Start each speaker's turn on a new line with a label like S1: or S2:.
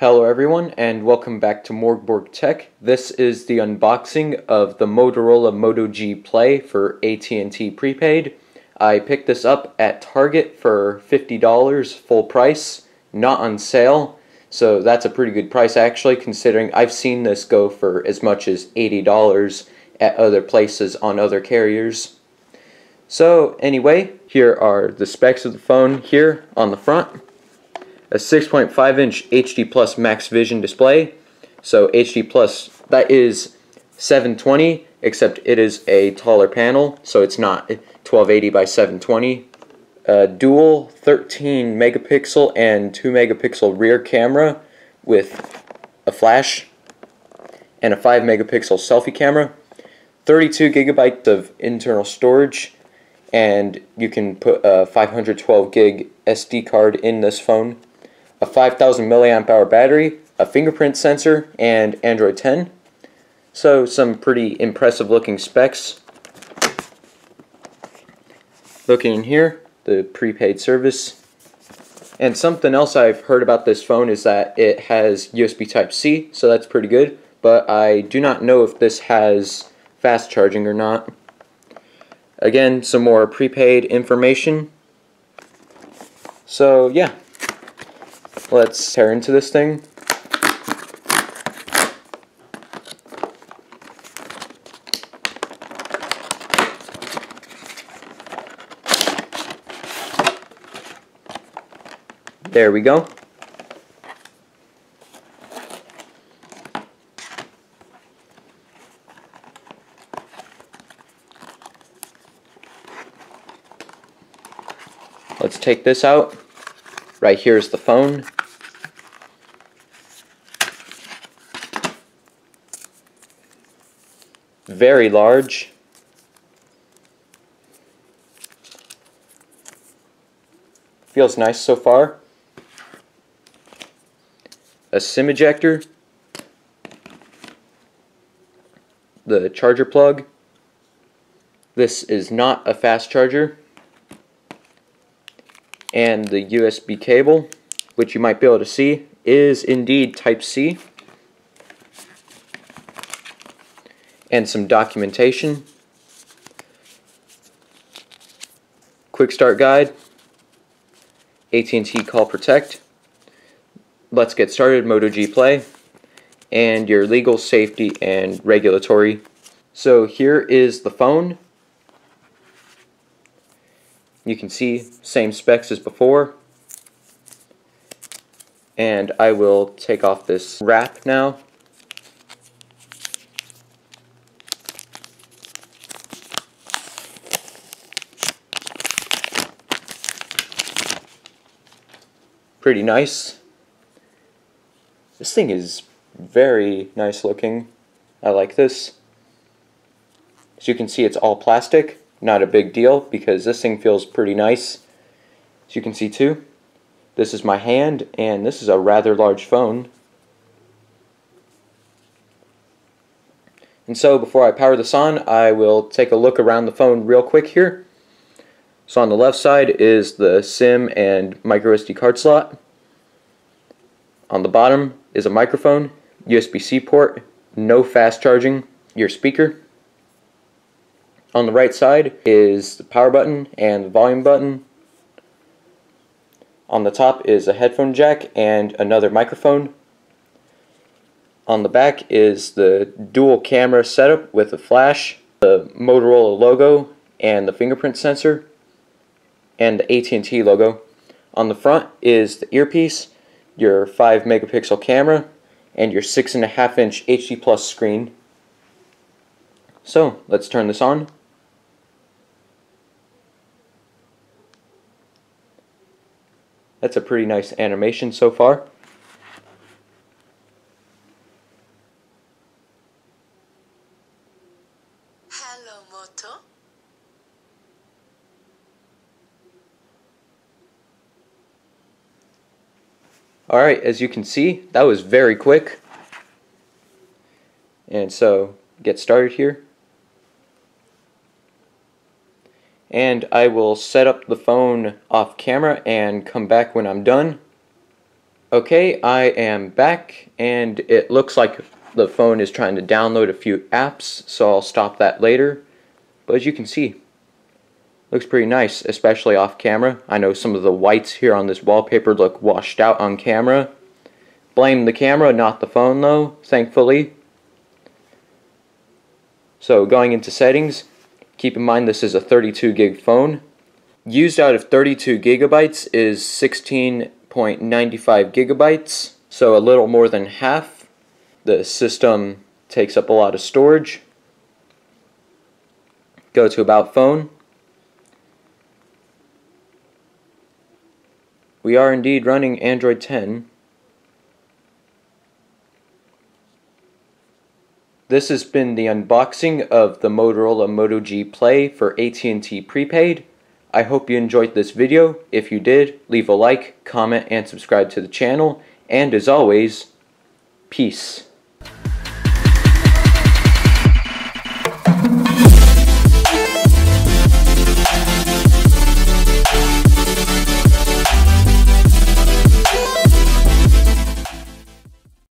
S1: Hello everyone and welcome back to Morgborg Tech. This is the unboxing of the Motorola Moto G Play for AT&T prepaid. I picked this up at Target for $50 full price, not on sale. So that's a pretty good price actually considering I've seen this go for as much as $80 at other places on other carriers. So anyway, here are the specs of the phone here on the front a 6.5 inch HD Plus Max Vision display. So HD Plus, that is 720, except it is a taller panel, so it's not 1280 by 720. A dual 13 megapixel and 2 megapixel rear camera with a flash and a 5 megapixel selfie camera. 32 gigabytes of internal storage and you can put a 512 gig SD card in this phone a 5000 milliamp hour battery, a fingerprint sensor, and Android 10. So some pretty impressive looking specs. Looking in here, the prepaid service. And something else I've heard about this phone is that it has USB Type-C, so that's pretty good. But I do not know if this has fast charging or not. Again, some more prepaid information. So yeah, Let's tear into this thing. There we go. Let's take this out. Right here is the phone. Very large. Feels nice so far. A SIM ejector. The charger plug. This is not a fast charger. And the USB cable, which you might be able to see, is indeed Type-C. And some documentation. Quick start guide, AT&T Call Protect, Let's Get Started Moto G Play, and your legal, safety, and regulatory. So here is the phone. You can see same specs as before. And I will take off this wrap now. Pretty nice. This thing is very nice looking. I like this. As you can see, it's all plastic. Not a big deal because this thing feels pretty nice. As you can see too, this is my hand and this is a rather large phone. And so before I power this on, I will take a look around the phone real quick here. So on the left side is the SIM and microSD card slot. On the bottom is a microphone, USB-C port, no fast charging, your speaker. On the right side is the power button and the volume button. On the top is a headphone jack and another microphone. On the back is the dual camera setup with a flash, the Motorola logo and the fingerprint sensor and the AT&T logo. On the front is the earpiece, your 5 megapixel camera, and your 6.5 inch HD Plus screen. So, let's turn this on. That's a pretty nice animation so far.
S2: Hello, Moto.
S1: Alright, as you can see, that was very quick. And so, get started here. And I will set up the phone off camera and come back when I'm done. Okay, I am back, and it looks like the phone is trying to download a few apps, so I'll stop that later. But as you can see, looks pretty nice, especially off camera. I know some of the whites here on this wallpaper look washed out on camera. Blame the camera, not the phone though, thankfully. So going into settings, keep in mind this is a 32 gig phone. Used out of 32 gigabytes is 16.95 gigabytes, so a little more than half. The system takes up a lot of storage. Go to About Phone. We are indeed running Android 10. This has been the unboxing of the Motorola Moto G Play for AT&T Prepaid. I hope you enjoyed this video. If you did, leave a like, comment, and subscribe to the channel. And as always, peace.